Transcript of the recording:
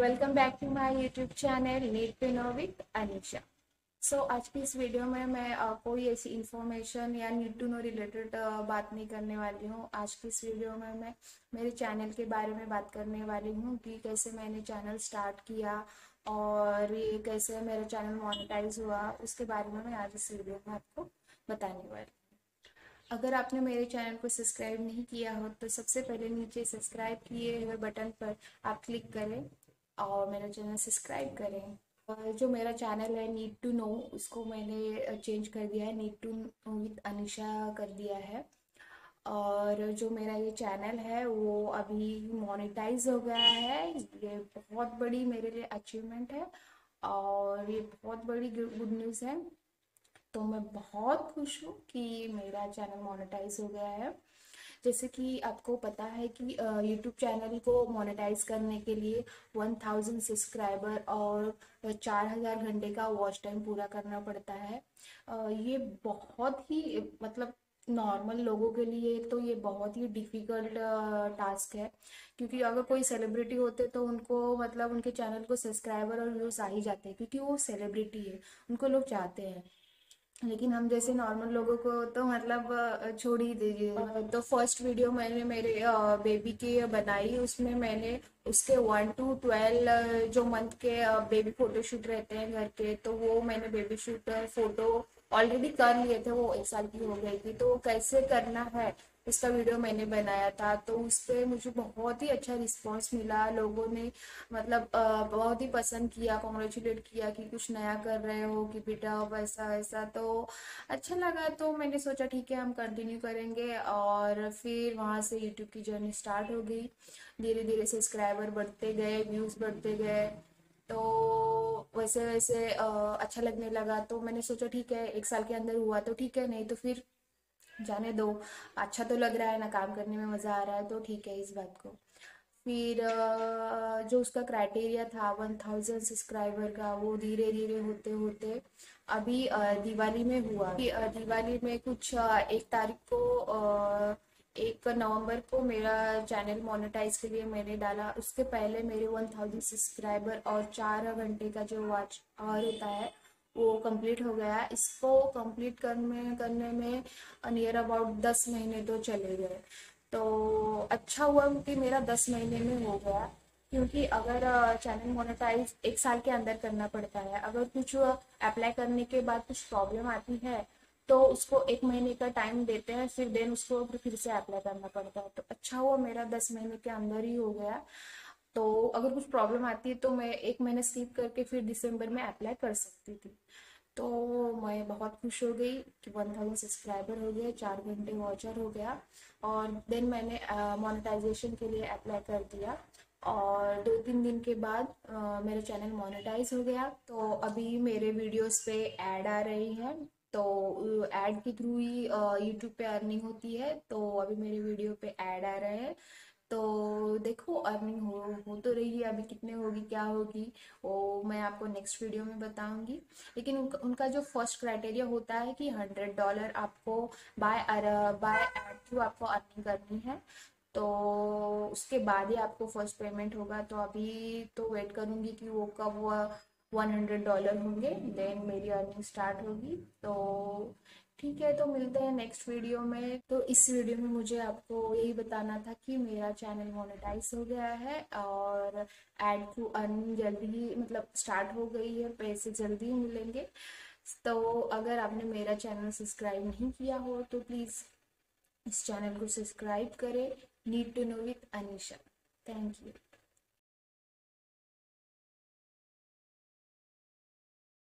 Welcome back to my YouTube channel need to know with Anisha so आज की इस video में मैं कोई ऐसी इन्फॉर्मेशन या नीट टू नो रिलेटेड बात नहीं करने वाली हूँ। आज की इस वीडियो में मैं मेरे चैनल के बारे में बात करने वाली हूँ कि कैसे मैंने चैनल स्टार्ट किया और ये कैसे मेरा चैनल मोनेटाइज हुआ। उसके बारे में मैं आज इस वीडियो में आपको बताने वाली अगर आपने मेरे चैनल को सब्सक्राइब नहीं किया हो तो सबसे पहले नीचे सब्सक्राइब किए हुए बटन पर आप क्लिक करें। और मेरा चैनल सब्सक्राइब करें। और जो मेरा चैनल है नीड टू नो उसको मैंने चेंज कर दिया है। Need to know with Anisha कर दिया है। और जो मेरा ये चैनल है, वो अभी मोनेटाइज हो गया है। ये बहुत बड़ी मेरे लिए अचीवमेंट है। और ये बहुत बड़ी गुड न्यूज़ है। तो मैं बहुत खुश हूँ कि मेरा चैनल मोनेटाइज हो गया है। जैसे कि आपको पता है कि यूट्यूब चैनल को मोनेटाइज करने के लिए वन थाउज़ेंड सब्सक्राइबर और चार हज़ार घंटे का वॉच टाइम पूरा करना पड़ता है। ये बहुत ही मतलब नॉर्मल लोगों के लिए तो ये बहुत ही डिफ़िकल्ट टास्क है। क्योंकि अगर कोई सेलिब्रिटी होते तो उनको मतलब उनके चैनल को सब्सक्राइबर और व्यूज़ आ ही जाते हैं, क्योंकि वो सेलिब्रिटी है, उनको लोग चाहते हैं। लेकिन हम जैसे नॉर्मल लोगों को तो मतलब छोड़ ही दीजिए। तो फ़र्स्ट वीडियो मैंने मेरे बेबी की बनाई। उसमें मैंने उसके वन टू ट्वेल्व जो मंथ के बेबी फोटोशूट रहते हैं घर के तो वो मैंने बेबी शूट फ़ोटो ऑलरेडी कर लिए थे। वो एक साल की हो गई थी। तो कैसे करना है? इसका वीडियो मैंने बनाया था तो उस पर मुझे बहुत ही अच्छा रिस्पांस मिला। लोगों ने मतलब बहुत ही पसंद किया कॉन्ग्रेचुलेट किया कि कुछ नया कर रहे हो, कि बेटा वैसा वैसा तो अच्छा लगा तो मैंने सोचा ठीक है, हम कंटिन्यू करेंगे और फिर वहाँ से यूट्यूब की जर्नी स्टार्ट हो गई। धीरे धीरे सब्सक्राइबर बढ़ते गए व्यूज़ बढ़ते गए। तो वैसे वैसे अच्छा लगने लगा। तो मैंने सोचा ठीक है, एक साल के अंदर हुआ तो ठीक है, नहीं तो फिर जाने दो। अच्छा तो लग रहा है ना, काम करने में मज़ा आ रहा है तो ठीक है इस बात को। फिर जो उसका क्राइटेरिया था वन थाउज़ेंड सब्सक्राइबर का, वो धीरे धीरे होते होते अभी दिवाली में हुआ। दिवाली में कुछ एक तारीख को एक नवंबर को मेरा चैनल मोनेटाइज के लिए मैंने डाला। उसके पहले मेरे वन थाउज़ेंड सब्सक्राइबर और चार घंटे का जो वॉच आवर होता है वो कंप्लीट हो गया। इसको कंप्लीट करने करने में नियर अबाउट दस महीने तो चले गए। तो अच्छा हुआ कि मेरा दस महीने में हो गया, क्योंकि अगर चैनल मोनेटाइज एक साल के अंदर करना पड़ता है। अगर कुछ अप्लाई करने के बाद कुछ प्रॉब्लम आती है तो उसको एक महीने का टाइम देते हैं, फिर देन उसको फिर से अप्लाई करना पड़ता है। तो अच्छा हुआ मेरा दस महीने के अंदर ही हो गया। तो अगर कुछ प्रॉब्लम आती है तो मैं एक महीने स्किप करके फिर दिसंबर में अप्लाई कर सकती थी। तो मैं बहुत खुश हो गई कि वन थाउज़ेंड सब्सक्राइबर हो गए चार घंटे वॉचर हो गया और देन मैंने मोनेटाइजेशन के लिए अप्लाई कर दिया और दो तीन दिन के बाद uh, मेरा चैनल मोनेटाइज हो गया। तो अभी मेरे वीडियोस पे ऐड आ रही है तो ऐड के थ्रू ही यूट्यूब पे अर्निंग होती है तो अभी मेरे वीडियो पे ऐड आ रहे हैं। तो देखो अर्निंग हो हो तो रही है अभी कितने होगी क्या होगी वो मैं आपको नेक्स्ट वीडियो में बताऊँगी। लेकिन उनका, उनका जो फ़र्स्ट क्राइटेरिया होता है कि हंड्रेड डॉलर आपको बाय बाय एड थ्रू आपको अर्निंग करनी है तो उसके बाद ही आपको फ़र्स्ट पेमेंट होगा। तो अभी तो वेट करूँगी कि वो कब वन हंड्रेड डॉलर होंगे देन मेरी अर्निंग स्टार्ट होगी। तो ठीक है तो मिलते हैं नेक्स्ट वीडियो में। तो इस वीडियो में मुझे आपको यही बताना था कि मेरा चैनल मोनेटाइज हो गया है और एड टू अर्निंग जल्दी ही मतलब स्टार्ट हो गई है, पैसे जल्दी ही मिलेंगे। तो अगर आपने मेरा चैनल सब्सक्राइब नहीं किया हो तो प्लीज़ इस चैनल को सब्सक्राइब करें। Need to know with Anisha thank you